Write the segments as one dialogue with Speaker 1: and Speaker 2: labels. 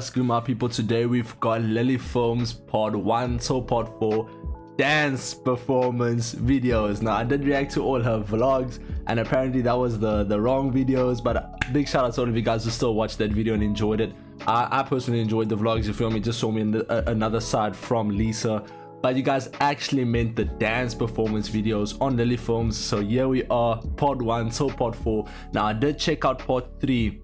Speaker 1: What's good, my people? Today we've got LILI's FILM Part 1 to Part 4 dance performance videos. Now, I did react to all her vlogs, and apparently that was the, the wrong videos, but big shout out to all of you guys who still watched that video and enjoyed it. I, I personally enjoyed the vlogs, you feel me? Just saw me in the, uh, another side from Lisa. But you guys actually meant the dance performance videos on LILI's FILM. So here we are, part 1 so part 4. Now, I did check out part 3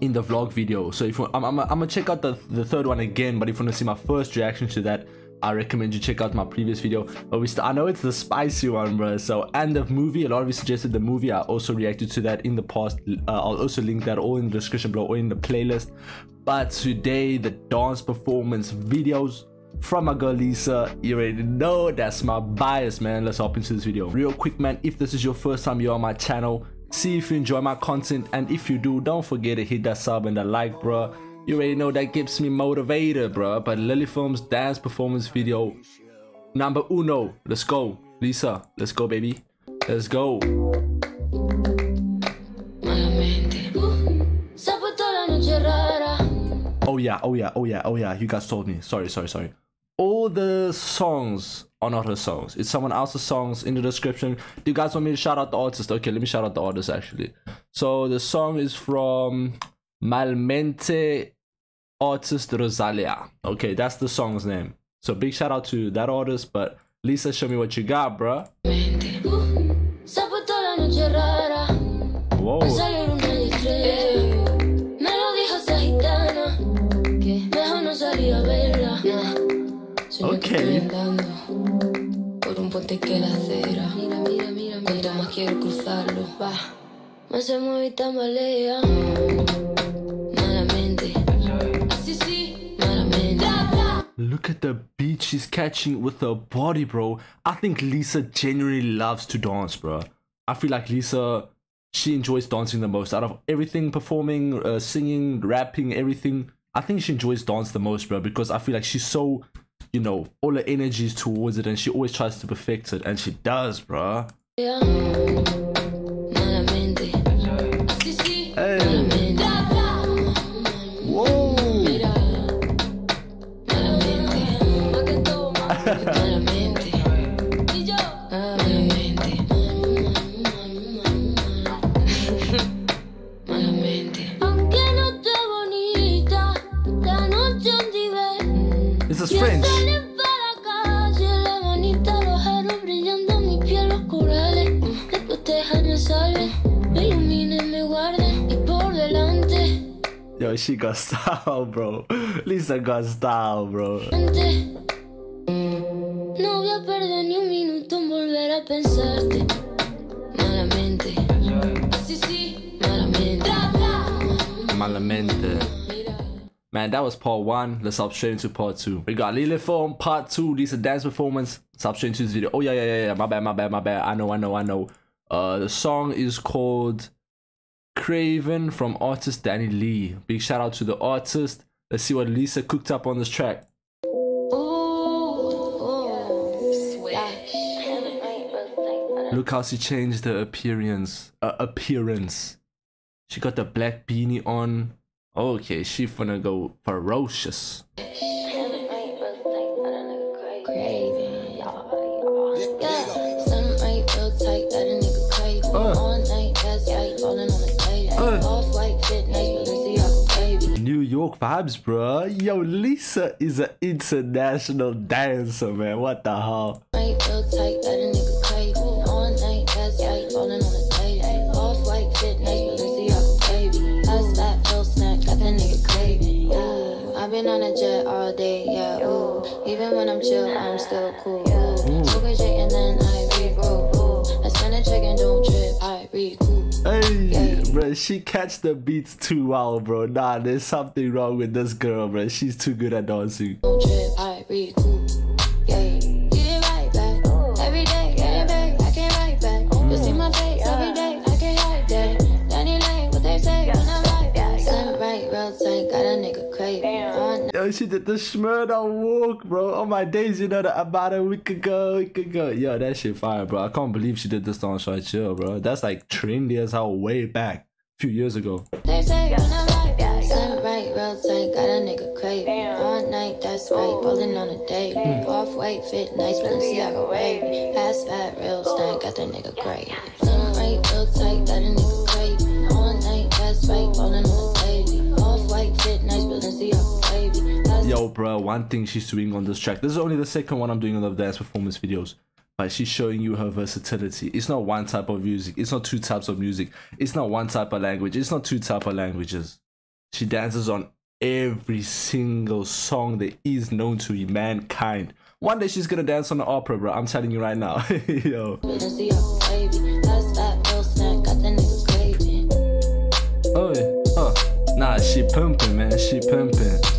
Speaker 1: in the vlog video. So if I'm, I'm, I'm gonna check out the, the third one again, but if you want to see my first reaction to that, I recommend you check out my previous video. But we I know it's the spicy one, bro. So and the movie, a lot of you suggested the movie. I also reacted to that in the past. Uh, I'll also link that all in the description below or in the playlist. But today, the dance performance videos from my girl Lisa. You already know that's my bias, man. Let's hop into this video. Real quick, man. If this is your first time you're on my channel, see if you enjoy my content and if you do don't forget to hit that sub and the like bro you already know that keeps me motivated bro but LILI's FILM dance performance video number uno. Let's go. Lisa let's go baby. Let's go. Oh yeah. Oh yeah. Oh yeah. Oh yeah. You guys told me. Sorry sorry sorry the songs are not her songs. It's someone else's songs in the description. Do you guys want me to shout out the artist? Okay, let me shout out the artist actually. So the song is from Malamente artist Rosalia. Okay, that's the song's name. So big shout out to that artist. But Lisa, show me what you got, bruh. Okay. Por un puente que la acera. Mira, mira, mira. Cuanto más quiero cruzarlo, va. Más se mueve y tambalea. Malamente. Así sí, malamente. Look at the beat she's catching with her body, bro. I think Lisa genuinely loves to dance, bro. I feel like Lisa, she enjoys dancing the most out of everything, performing, uh, singing, rapping, everything. I think she enjoys dance the most, bro, because I feel like she's so you know, all her energy is towards it and she always tries to perfect it and she does, bruh. Yeah. This is French. Yo, she got style, bro. Lisa got style, bro. No voy a perder ni un minuto en volver a pensarte. Malamente. Sí, sí, malamente. Malamente. Man, that was part one. Let's hop straight into part two. We got Lily Film part two. These are dance performance. Let's hop straight into this video. Oh yeah, yeah, yeah, yeah. My bad, my bad, my bad. I know, I know, I know. Uh, the song is called Cravin from artist DaniLeigh. Big shout out to the artist. Let's see what Lisa cooked up on this track. Look how she changed the appearance. Uh, appearance. She got the black beanie on. Okay, she finna go ferocious. York vibes, bro. Yo, Lisa is an international dancer, man. What the hell? Been on a jet all day, yeah, ooh. Even when I'm chill, I'm still cool, and then I. I spend a check and don't trip, I recoup. Hey, yeah. bro, she catch the beats too well, bro. Nah, there's something wrong with this girl, bro. She's too good at dancing. Yo, she did the Smyrna walk, bro. On my days, you know, that about a week ago, week ago. Yo, that shit fire, bro. I can't believe she did this on Shy Chill, bro. That's like trendy as hell way back, a few years ago. They say, right,
Speaker 2: real tight, got a nigga craving. All night, that's right, rolling on a day.
Speaker 1: Hmm.
Speaker 2: Off white, fit nice, Balenciaga wavy. Pass fat, real stank, got the nigga craving. All right, real tight, got a nigga craving. All night, that's right, rolling on a daily.
Speaker 1: Bro, one thing she's doing on this track. This is only the second one I'm doing on the dance performance videos. But she's showing you her versatility. It's not one type of music. It's not two types of music. It's not one type of language. It's not two type of languages. She dances on every single song that is known to mankind. One day she's gonna dance on the opera, bro. I'm telling you right now. Yo. Oh, yeah. oh. Nah, she pimping, man. She pimping.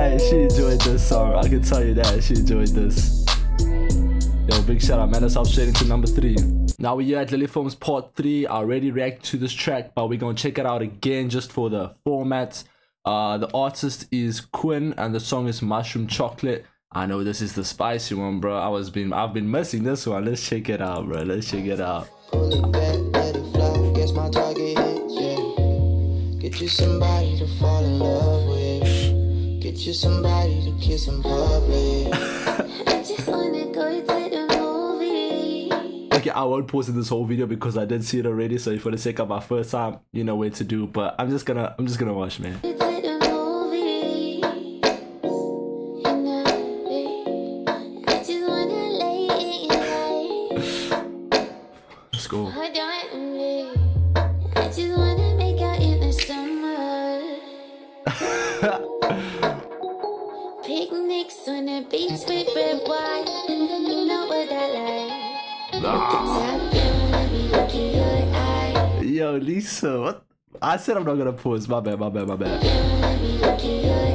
Speaker 1: Hey, she enjoyed this song. I can tell you that. She enjoyed this. Yo, big shout out, man. Let's hop straight into number three. Now we're here at Films Part 3. I already reacted to this track, but we're gonna check it out again just for the format. Uh, the artist is Quin and the song is Mushroom Chocolate. I know this is the spicy one, bro. I was been I've been missing this one. Let's check it out, bro. Let's check it out.
Speaker 3: Get you somebody to fall in love with. Get you somebody to kiss in public.
Speaker 2: I just wanna go to the movie.
Speaker 1: Okay, I won't pause in this whole video because I did see it already. So for the sake of my first time, you know where to do. But I'm just gonna I'm just gonna watch, man.
Speaker 2: To the
Speaker 1: Yo, Lisa, what? I said I'm not gonna pause. My bad, my bad, my bad.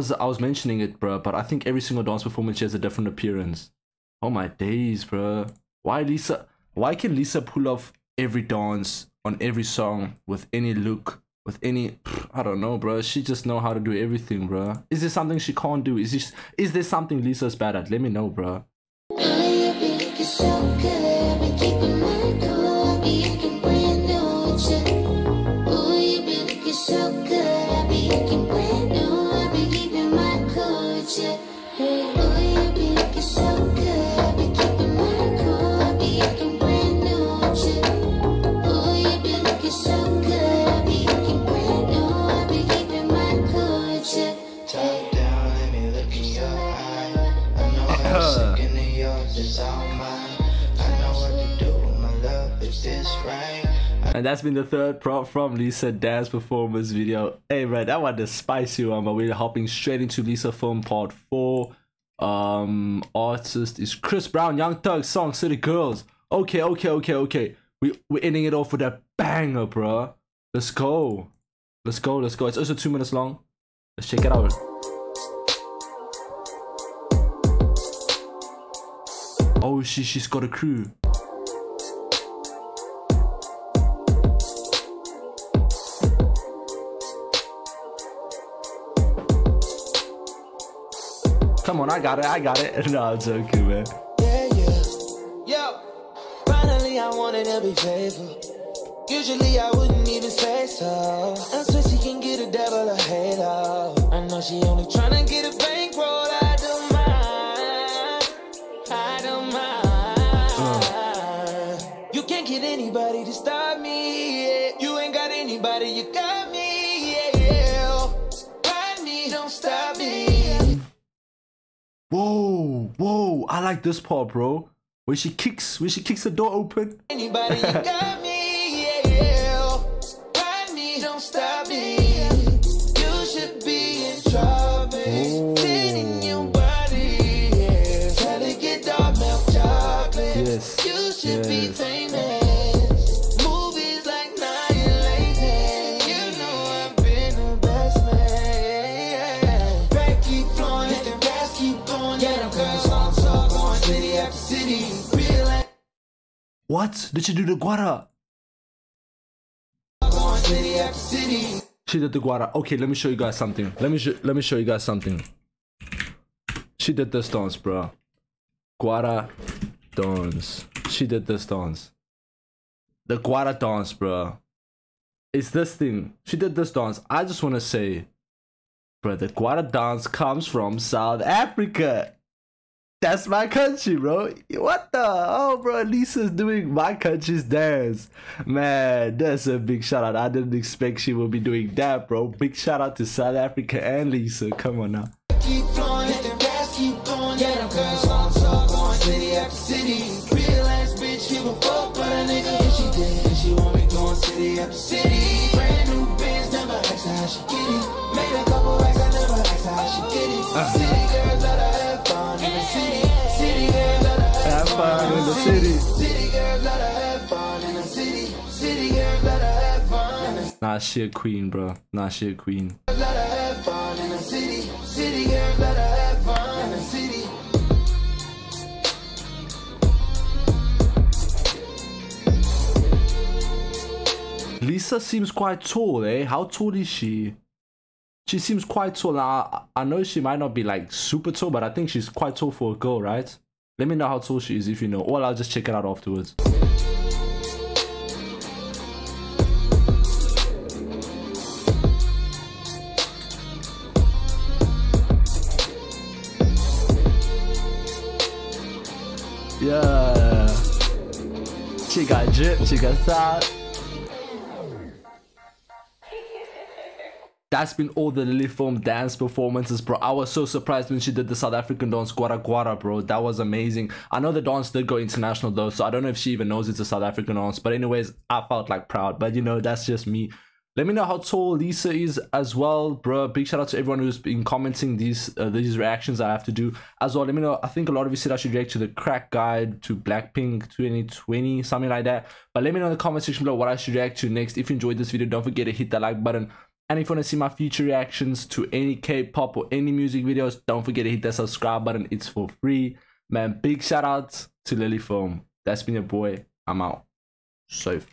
Speaker 1: Was I was mentioning it, bro. But I think every single dance performance she has a different appearance. Oh my days, bro. Why Lisa? Why can Lisa pull off every dance on every song with any look? With any, I don't know, bro. She just know how to do everything, bro. Is there something she can't do? Is this, is there something Lisa's bad at? Let me know, bro. And that's been the third prop from Lisa dance performance video. Hey, man, that was the spicy one, but we're hopping straight into Lisa film part four. Um, artist is Chris Brown, Young Thug, song City Girls. Okay, okay, okay, okay. We we're ending it off with a banger, bro. Let's go. Let's go. Let's go. It's also two minutes long. Let's check it out. Oh, she she's got a crew. Come on, I got it. I got it. No, I'm joking, man.
Speaker 3: Yeah, yeah. Yo, finally I wanted to be faithful. Usually I wouldn't even say so. I swear she can get a devil a halo. I know she only tryna get a bankroll. I don't mind. I don't mind. Mm. You can't get anybody to stop
Speaker 1: I like this part, bro. When she kicks, when she kicks the door open.
Speaker 3: Anybody, got me, yeah. Me, don't stop me.
Speaker 1: What? Did she do the
Speaker 3: gwara?
Speaker 1: She did the gwara. Okay, let me show you guys something. Let me let me show you guys something. She did this dance, bro. Gwara dance. She did this dance. The gwara dance, bro. It's this thing. She did this dance. I just want to say, bro, the gwara dance comes from South Africa. That's my country, bro. What the? Oh, bro, Lisa's doing my country's dance. Man, that's a big shout out. I didn't expect she would be doing that, bro. Big shout out to South Africa and Lisa. Come on now.
Speaker 3: Keep the gas keep going. Top, going city after city. Real ass bitch, give a fuck but a nigga. She did, she want me going city after city. She a
Speaker 1: queen, bro. Nah, she a queen. Lisa seems quite tall, eh? How tall is she? She seems quite tall. I I know she might not be like super tall, but I think she's quite tall for a girl, right? Let me know how tall she is if you know, or I'll just check it out afterwards. Got drip, she got style. That's been all the Lily Foam dance performances, bro. I was so surprised when she did the South African dance Gwara Gwara, bro. That was amazing. I know the dance did go international though, so I don't know if she even knows it's a South African dance. But anyways, I felt like proud. But you know, that's just me. Let me know how tall Lisa is as well, bro. Big shout out to everyone who's been commenting these uh, these reactions I have to do as well. Let me know. I think a lot of you said I should react to the crack guide to Blackpink 2020, something like that. But let me know in the comment section below what I should react to next. If you enjoyed this video, don't forget to hit that like button. And if you want to see my future reactions to any K-pop or any music videos, don't forget to hit that subscribe button. It's for free. Man, big shout out to Lily Foam. That's been your boy. I'm out. Safe.